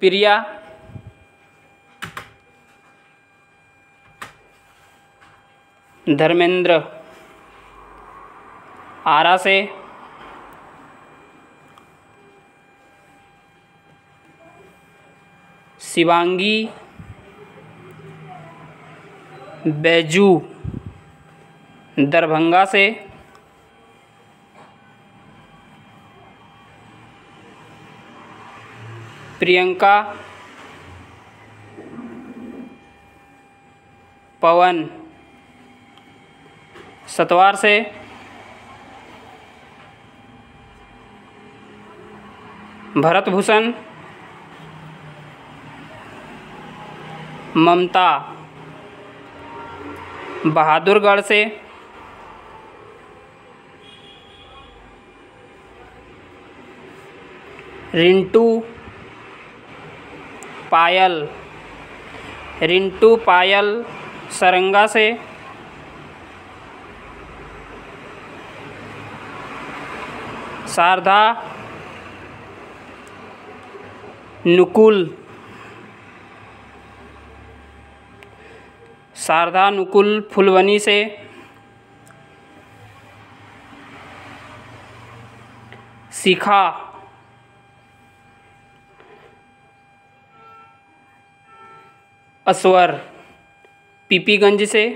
प्रिया। धर्मेंद्र। आरा से। शिवांगी। बैजू। दरभंगा से। प्रियंका पवन सतवार से भरत भूषण ममता बहादुरगढ़ से रिंटू पायल रिंटू पायल सरंगा से। शारदा नुकुल। शारदा नुकुल फुलवनी से। शिखा असवर पीपीगंज से।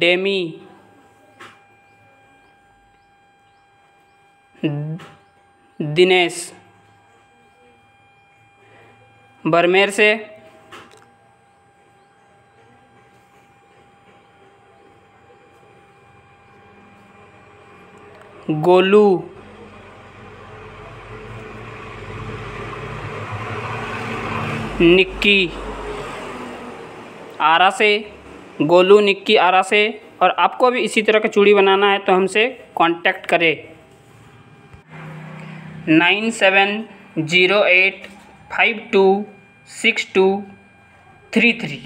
डेमी दिनेश। बरमेर से गोलू। निक्की। आरा से गोलू, निक्की, आरा से। और आपको भी इसी तरह का चूड़ी बनाना है तो हमसे कांटेक्ट करें। nine seven zero eight five two six two three three